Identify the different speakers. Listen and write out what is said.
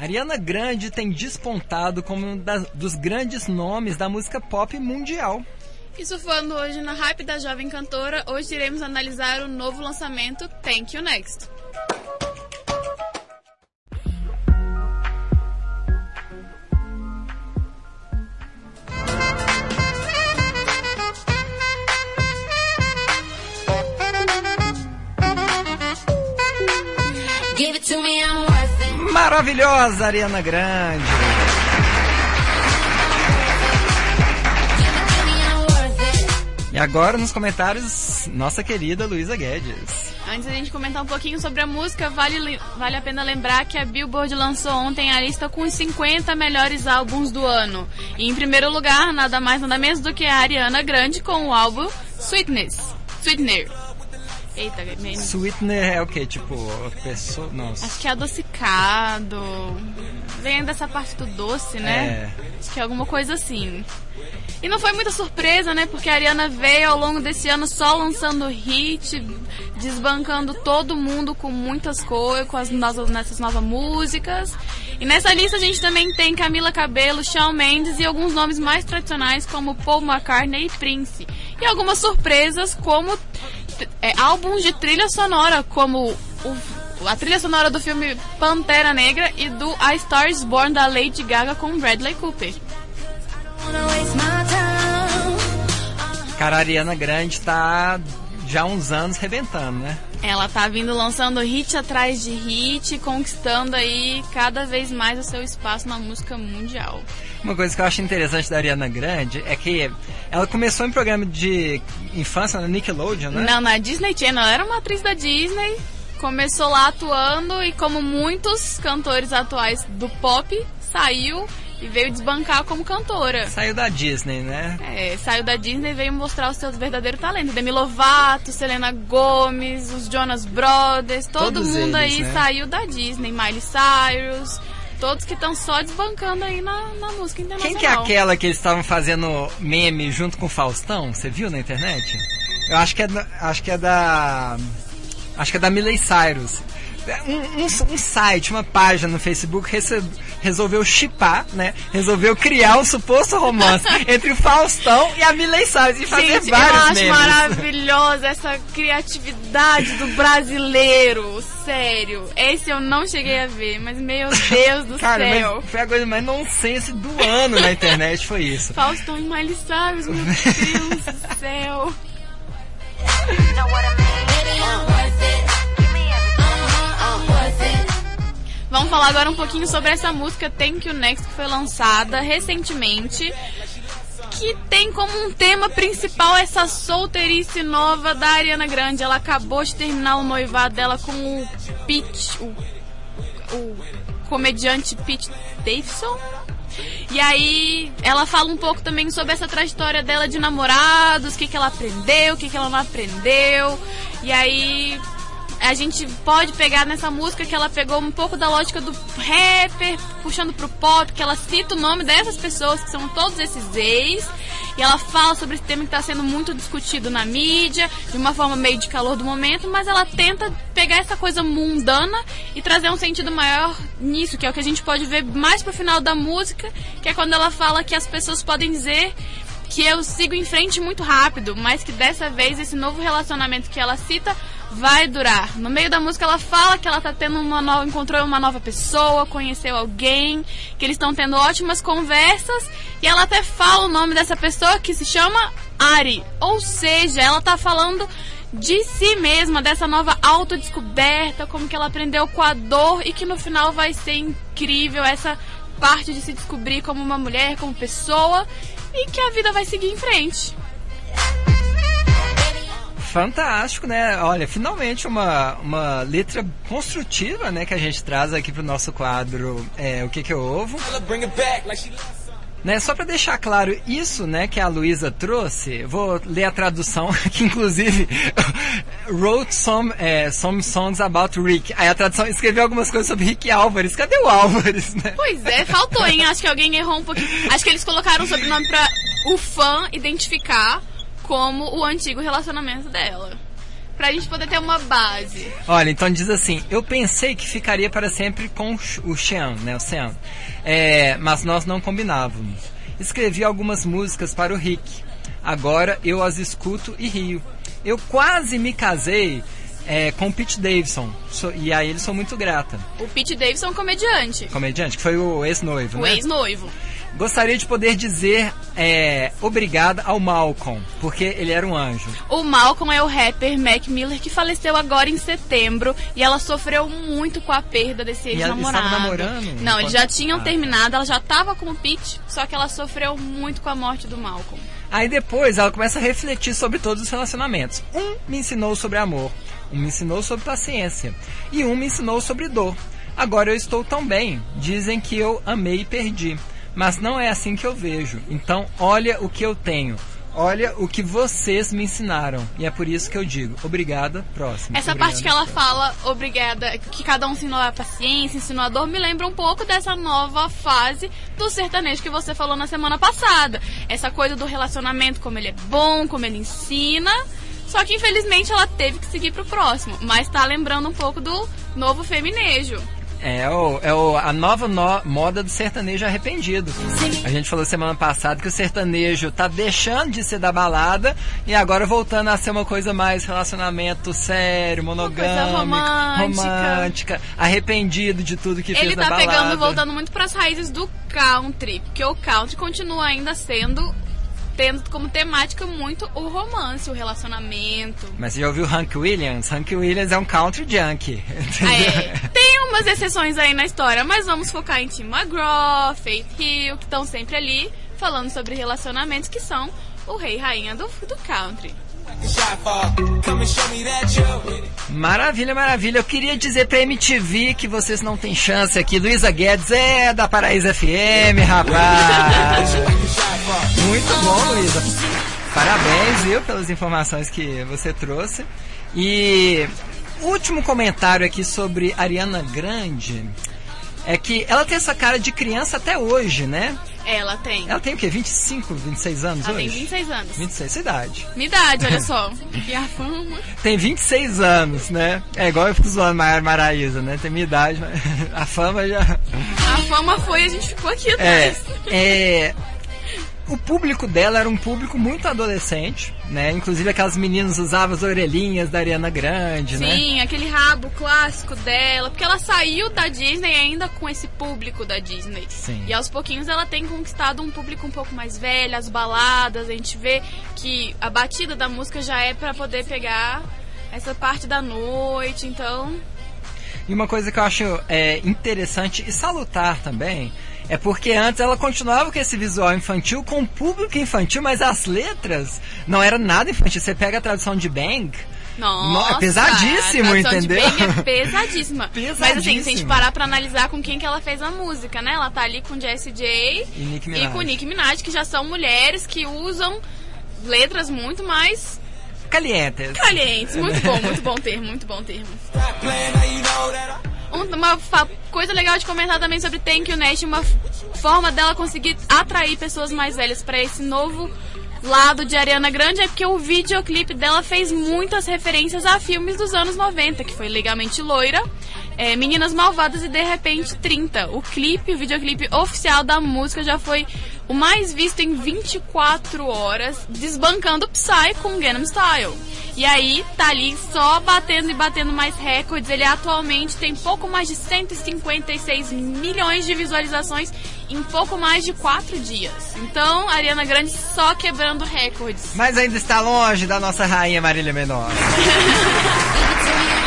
Speaker 1: Ariana Grande tem despontado como um da, dos grandes nomes da música pop mundial.
Speaker 2: E surfando hoje na hype da jovem cantora, hoje iremos analisar o novo lançamento Thank You Next.
Speaker 1: Maravilhosa Ariana Grande. E agora nos comentários, nossa querida Luísa Guedes.
Speaker 2: Antes da gente comentar um pouquinho sobre a música, vale, vale a pena lembrar que a Billboard lançou ontem a lista com os 50 melhores álbuns do ano. E em primeiro lugar, nada mais nada menos do que a Ariana Grande com o álbum Sweetness. Sweetener. Eita, meio...
Speaker 1: Sweetener é o que? Tipo, pessoa. Nossa.
Speaker 2: Acho que é adocicado. Vem dessa parte do doce, né? É. Acho que é alguma coisa assim. E não foi muita surpresa, né? Porque a Ariana veio ao longo desse ano só lançando hit, desbancando todo mundo com muitas coisas, com as nossas, nessas novas músicas. E nessa lista a gente também tem Camila Cabello, Shawn Mendes e alguns nomes mais tradicionais como Paul McCartney e Prince. E algumas surpresas como é, álbuns de trilha sonora, como o, a trilha sonora do filme Pantera Negra e do A Star is Born da Lady Gaga com Bradley Cooper.
Speaker 1: Cara, a Ariana Grande tá já há uns anos rebentando, né?
Speaker 2: Ela tá vindo lançando hit atrás de hit, conquistando aí cada vez mais o seu espaço na música mundial.
Speaker 1: Uma coisa que eu acho interessante da Ariana Grande é que ela começou em programa de infância na Nickelodeon, né?
Speaker 2: Não, na Disney Channel. Ela era uma atriz da Disney, começou lá atuando e como muitos cantores atuais do pop, saiu e veio desbancar como cantora.
Speaker 1: Saiu da Disney, né?
Speaker 2: É, saiu da Disney e veio mostrar o seu verdadeiro talento. Demi Lovato, Selena Gomez, os Jonas Brothers, todo
Speaker 1: Todos
Speaker 2: mundo
Speaker 1: eles,
Speaker 2: aí
Speaker 1: né?
Speaker 2: saiu da Disney. Miley Cyrus, todos que estão só desbancando aí na, na música internacional.
Speaker 1: Quem que é aquela que eles estavam fazendo meme junto com o Faustão? Você viu na internet? Eu acho que é acho que é da acho que é da Miley Cyrus. Um, um, um site, uma página no Facebook rece- resolveu chipar, né? Resolveu criar um suposto romance entre o Faustão e a Miley Cyrus e fazer
Speaker 2: Gente, eu
Speaker 1: vários
Speaker 2: acho
Speaker 1: memes.
Speaker 2: maravilhosa essa criatividade do brasileiro. Sério. Esse eu não cheguei a ver, mas meu Deus do
Speaker 1: Cara,
Speaker 2: céu.
Speaker 1: foi a coisa mais nonsense do ano na internet, foi isso.
Speaker 2: Faustão e Miley Cyrus, meu Deus do céu. Falar agora um pouquinho sobre essa música Thank You Next que foi lançada recentemente. Que tem como um tema principal essa solteirice nova da Ariana Grande. Ela acabou de terminar o noivado dela com o Pete, o, o comediante Pete Davidson. E aí ela fala um pouco também sobre essa trajetória dela de namorados, o que, que ela aprendeu, o que, que ela não aprendeu. E aí a gente pode pegar nessa música que ela pegou um pouco da lógica do rapper, puxando pro pop, que ela cita o nome dessas pessoas, que são todos esses ex, e ela fala sobre esse tema que está sendo muito discutido na mídia, de uma forma meio de calor do momento, mas ela tenta pegar essa coisa mundana e trazer um sentido maior nisso, que é o que a gente pode ver mais pro final da música, que é quando ela fala que as pessoas podem dizer que eu sigo em frente muito rápido, mas que dessa vez esse novo relacionamento que ela cita vai durar. No meio da música ela fala que ela tá tendo uma nova, encontrou uma nova pessoa, conheceu alguém, que eles estão tendo ótimas conversas e ela até fala o nome dessa pessoa que se chama Ari. Ou seja, ela tá falando de si mesma, dessa nova autodescoberta, como que ela aprendeu com a dor e que no final vai ser incrível essa parte de se descobrir como uma mulher, como pessoa e que a vida vai seguir em frente.
Speaker 1: Fantástico, né? Olha, finalmente uma, uma letra construtiva, né? Que a gente traz aqui pro nosso quadro é, O Que Que Eu Ovo. Né, só para deixar claro isso, né, que a Luísa trouxe, vou ler a tradução, que inclusive wrote some, é, some songs about Rick. Aí a tradução escreveu algumas coisas sobre Rick Álvares. Cadê o Álvares, né?
Speaker 2: Pois é, faltou, hein? Acho que alguém errou um pouquinho. Acho que eles colocaram o sobrenome pra o fã identificar como o antigo relacionamento dela. pra gente poder ter uma base.
Speaker 1: Olha, então diz assim: eu pensei que ficaria para sempre com o Sean, né? O Sean. É, mas nós não combinávamos. Escrevi algumas músicas para o Rick. Agora eu as escuto e rio. Eu quase me casei é, com o Pete Davidson. So, e a ele sou muito grata.
Speaker 2: O Pete Davidson é um comediante.
Speaker 1: Comediante, que foi o ex-noivo,
Speaker 2: O
Speaker 1: né?
Speaker 2: ex-noivo.
Speaker 1: Gostaria de poder dizer é, obrigada ao Malcolm, porque ele era um anjo.
Speaker 2: O Malcolm é o rapper Mac Miller que faleceu agora em setembro e ela sofreu muito com a perda desse
Speaker 1: ela
Speaker 2: ex-namorado.
Speaker 1: estava namorando?
Speaker 2: Não, eles já tinham
Speaker 1: Ah.
Speaker 2: terminado, ela já estava com o Pete, só que ela sofreu muito com a morte do Malcolm.
Speaker 1: Aí depois ela começa a refletir sobre todos os relacionamentos. Um me ensinou sobre amor, um me ensinou sobre paciência e um me ensinou sobre dor. Agora eu estou tão bem. Dizem que eu amei e perdi, mas não é assim que eu vejo. Então olha o que eu tenho. Olha o que vocês me ensinaram. E é por isso que eu digo, obrigada, próximo.
Speaker 2: Essa
Speaker 1: Obrigada,
Speaker 2: parte que ela fala, obrigada, que cada um ensinou a paciência, ensinou a dor, me lembra um pouco dessa nova fase do sertanejo que você falou na semana passada. Essa coisa do relacionamento, como ele é bom, como ele ensina. Só que infelizmente ela teve que seguir pro próximo. Mas tá lembrando um pouco do novo feminejo.
Speaker 1: É, o, é o, a nova no- moda do sertanejo arrependido. A gente falou semana passada que o sertanejo tá deixando de ser da balada e agora voltando a ser uma coisa mais relacionamento sério, monogâmico,
Speaker 2: romântica.
Speaker 1: romântica, arrependido de tudo que
Speaker 2: Ele
Speaker 1: fez na
Speaker 2: tá
Speaker 1: balada.
Speaker 2: pegando, voltando muito pras raízes do country. Porque o country continua ainda sendo, tendo como temática muito o romance, o relacionamento.
Speaker 1: Mas você já ouviu Hank Williams? Hank Williams é um country junkie.
Speaker 2: É, tem umas exceções aí na história, mas vamos focar em Tim McGraw, Faith Hill, que estão sempre ali falando sobre relacionamentos que são o rei e rainha do, do country.
Speaker 1: Maravilha, maravilha. Eu queria dizer pra MTV que vocês não têm chance aqui. Luísa Guedes é da Paraíso FM, rapaz. Parabéns, viu, pelas informações que você trouxe. E último comentário aqui sobre Ariana Grande é que ela tem essa cara de criança até hoje, né?
Speaker 2: Ela tem.
Speaker 1: Ela tem o quê? 25, 26 anos
Speaker 2: Ela
Speaker 1: hoje?
Speaker 2: tem 26 anos.
Speaker 1: 26 idade.
Speaker 2: Minha idade, olha só. E a fama.
Speaker 1: Tem 26 anos, né? É igual eu fico zoando Maiara Maraíza, né? Tem minha idade, mas a fama já.
Speaker 2: A fama foi e a gente ficou aqui
Speaker 1: É,
Speaker 2: atrás.
Speaker 1: é. O público dela era um público muito adolescente, né? Inclusive aquelas meninas usavam as orelhinhas da Ariana Grande, né?
Speaker 2: Sim, aquele rabo clássico dela, porque ela saiu da Disney ainda com esse público da Disney.
Speaker 1: Sim.
Speaker 2: E aos pouquinhos ela tem conquistado um público um pouco mais velho, as baladas, a gente vê que a batida da música já é pra poder pegar essa parte da noite, então
Speaker 1: E uma coisa que eu acho é, interessante e salutar também é porque antes ela continuava com esse visual infantil, com público infantil, mas as letras não eram nada infantil. Você pega a tradução de Bang,
Speaker 2: Nossa,
Speaker 1: é pesadíssimo, entendeu?
Speaker 2: De Bang é pesadíssima. Mas assim, se a gente
Speaker 1: Pesadíssimo.
Speaker 2: parar pra analisar com quem que ela fez a música, né? Ela tá ali com Jessie J
Speaker 1: E
Speaker 2: e com Nicki Minaj, que já são mulheres que usam letras muito mais
Speaker 1: calientes.
Speaker 2: calientes. Muito bom, muito bom termo, muito bom termo. Um- Uma coisa legal de comentar também sobre Thank You Nash, uma forma dela conseguir atrair pessoas mais velhas pra esse novo lado de Ariana Grande é porque o videoclipe dela fez muitas referências a filmes dos anos 90, que foi Legalmente Loira, é, Meninas Malvadas e De Repente 30. O clipe, o videoclipe oficial da música já foi o mais visto em 24 horas, desbancando Psy com Gangnam Style. E aí tá ali só batendo e batendo mais recordes. Ele atualmente tem pouco mais de 156 milhões de visualizações em pouco mais de 4 dias. Então, Ariana Grande só quebrando recordes.
Speaker 1: Mas ainda está longe da nossa rainha Marília Menor.